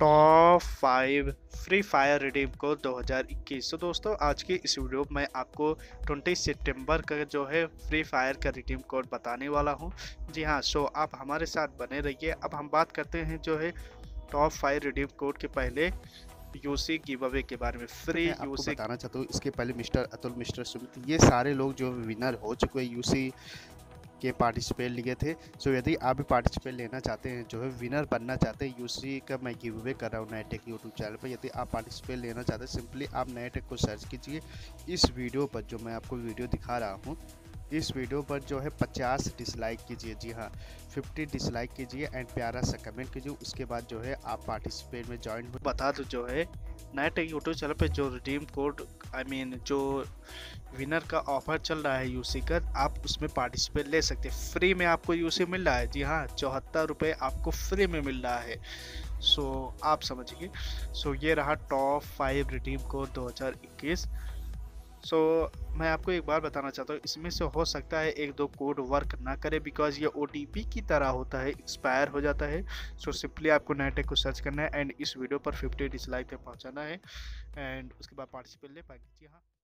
Top five free fire redeem code 2021 तो दोस्तों आज के इस वीडियो में आपको 20 सितंबर का जो है फ्री फायर का रिडीम कोड बताने वाला हूँ। जी हाँ सो आप हमारे साथ बने रहिए। अब हम बात करते हैं जो है टॉप फाइव रिडीम कोड के पहले यूसी गिव अवे के बारे में। फ्री यूसी बताना चाहता हूँ इसके पहले मिस्टर अतुल मिस्टर सुमित ये सारे लोग जो विनर हो चुके हैं यूसी के पार्टिसिपेट लिए थे। सो यदि आप भी पार्टिसिपेट लेना चाहते हैं, जो है विनर बनना चाहते हैं यूसी का मैं गिव अवे कर रहा हूँ नए टेक यूट्यूब चैनल पर। यदि आप पार्टिसिपेट लेना चाहते हैं सिंपली आप नए टेक को सर्च कीजिए। इस वीडियो पर जो मैं आपको वीडियो दिखा रहा हूँ इस वीडियो पर जो है 50 डिसलाइक कीजिए। जी हाँ 50 डिसलाइक कीजिए एंड प्यारा सा कमेंट कीजिए। उसके बाद जो है आप पार्टिसिपेट में ज्वाइन हो। बता दो जो है नए टेक यूट्यूब चैनल पे जो रिडीम कोड आई मीन जो विनर का ऑफ़र चल रहा है यूसी का, आप उसमें पार्टिसिपेट ले सकते हैं। फ्री में आपको यूसी मिल रहा है। जी हाँ चौहत्तर रुपये आपको फ्री में मिल रहा है। सो आप समझिए। सो ये रहा top five redeem code 2021 so so, मैं आपको एक बार बताना चाहता हूँ इसमें से हो सकता है एक दो कोड वर्क ना करे बिकॉज़ ये ओटीपी की तरह होता है एक्सपायर हो जाता है। सो so, सिंपली आपको नेटेक को सर्च करना है एंड इस वीडियो पर 50 डिसलाइक पर पहुँचाना है। एंड उसके बाद पार्टिसिपेट ले पाएँगे जी हाँ।